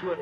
sua.